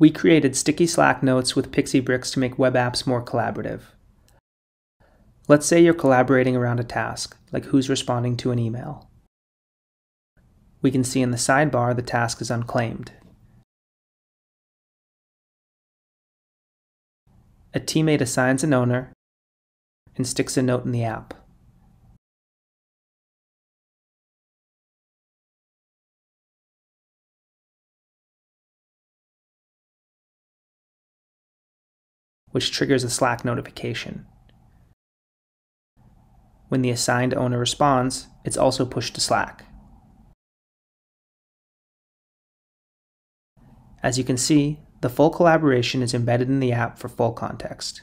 We created sticky Slack notes with PixieBrix to make web apps more collaborative. Let's say you're collaborating around a task, like who's responding to an email. We can see in the sidebar the task is unclaimed. A teammate assigns an owner and sticks a note in the app. Which triggers a Slack notification. When the assigned owner responds, it's also pushed to Slack. As you can see, the full collaboration is embedded in the app for full context.